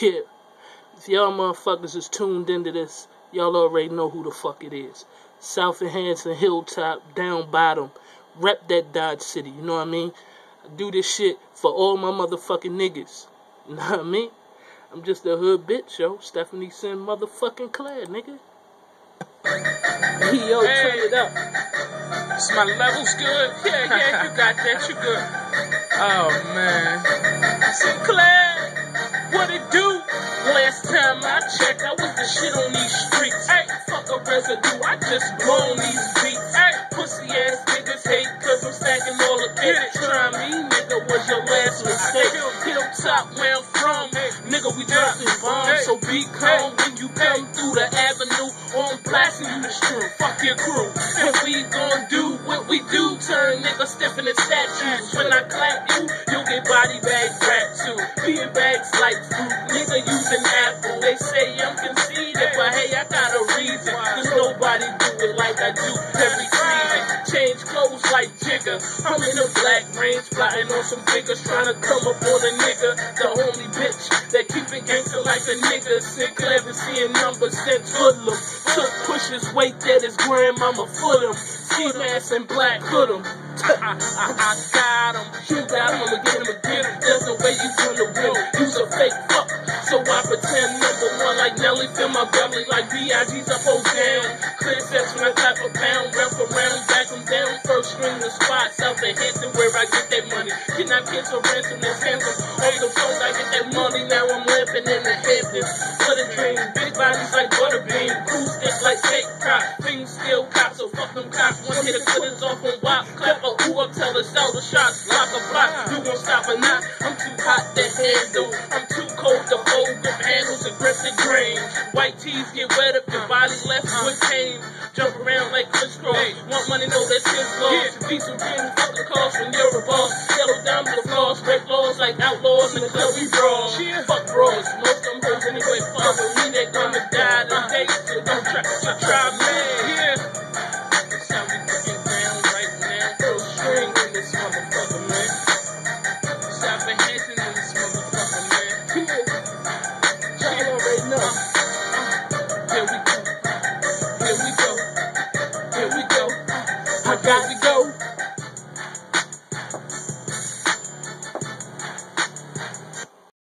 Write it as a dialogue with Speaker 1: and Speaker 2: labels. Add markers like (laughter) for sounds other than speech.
Speaker 1: Yeah. If y'all motherfuckers is tuned into this, y'all already know who the fuck it is. South of Hanson, Hilltop, Down Bottom. Rep that Dodge City, you know what I mean? I do this shit for all my motherfucking niggas. (laughs) You know what I mean? I'm just a hood bitch, yo. Stephanie Sin motherfucking Claire, nigga. yo, turn it up.
Speaker 2: Is my levels good? Yeah, yeah, you (laughs) got that, you good. Oh man. Sinclair, what it I checked, was the shit on these streets. Hey, fuck a residue, I just blown these beats. Hey, pussy ass niggas hate cause I'm stacking all of it. Try me, nigga, was your last mistake. Hilltop where I'm from, nigga, we dropping bombs. So be calm when you come through the avenue. On blasting you the street, fuck your crew. And we gon' do what we do, turn niggas stiff in the statues. When I clap you, you'll get body bag wrapped too. Being bags like fruit, nigga using apple. I do every season. Change clothes like Jigga. I'm in a black range, plotting on some figures, trying to come up on a nigga. The only bitch that keep it gangster like a nigga. Sinclair been seeing numbers since Hoodlum. Took pushes, weight that his grandmama foot him. Ski mask and black hood him. (laughs) I, I, I got him. You got him, I'ma get him like my belly like B.I.G's up, hold down. Clear sets when I clap a pound. Ref around, back them down. First string the spot. South of Hampton where I get that money. Can I get some ransom that's handsome? On the phone, I get that money. Now I'm living in the. What a dream. Big bodies like butterbean. Cool stick like steak cop. Things still cop, so fuck them cops. One hit the cutters off on wop. Clap a who up, tell the shots. Lock a block. You won't stop or not. I'm too hot to handle. I'm too cold to hold them handles and grip the grain. White tees get wet if your body left with pain. Jump around like Kris Kross. Want money, know that's his loss. Be some king, fuck the cost when you're a boss. Yellow down to the floors. Break laws like outlaws in the club we brawl. Fuck bros. Most them hoes anyway. Fuck with me, they gonna die today. So don't try, try me.
Speaker 1: Got to go.